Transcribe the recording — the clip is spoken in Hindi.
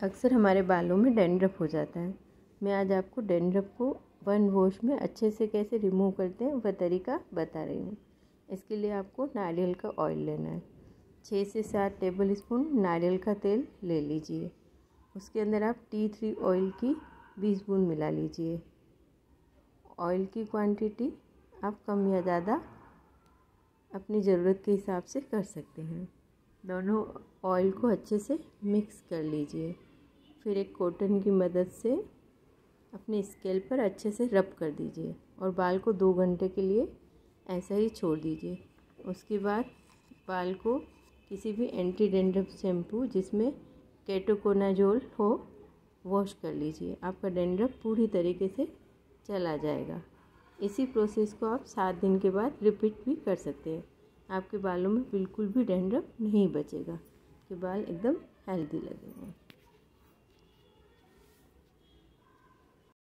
अक्सर हमारे बालों में डेंड्रफ हो जाता है। मैं आज आपको डेंड्रफ को वन वॉश में अच्छे से कैसे रिमूव करते हैं, वह तरीका बता रही हूँ। इसके लिए आपको नारियल का ऑयल लेना है। छः से सात टेबल स्पून नारियल का तेल ले लीजिए। उसके अंदर आप टी थ्री ऑयल की बीस बूंद मिला लीजिए। ऑयल की क्वांटिटी आप कम या ज़्यादा अपनी ज़रूरत के हिसाब से कर सकते हैं। दोनों ऑयल को अच्छे से मिक्स कर लीजिए। फिर एक कॉटन की मदद से अपने स्केल पर अच्छे से रब कर दीजिए और बाल को दो घंटे के लिए ऐसा ही छोड़ दीजिए। उसके बाद बाल को किसी भी एंटी डेंड्रफ शैम्पू जिसमें केटोकोनाजोल हो, वॉश कर लीजिए। आपका डेंड्रफ पूरी तरीके से चला जाएगा। इसी प्रोसेस को आप सात दिन के बाद रिपीट भी कर सकते हैं। आपके बालों में बिल्कुल भी डेंड्रफ नहीं बचेगा के बाल एकदम हेल्दी लगेंगे।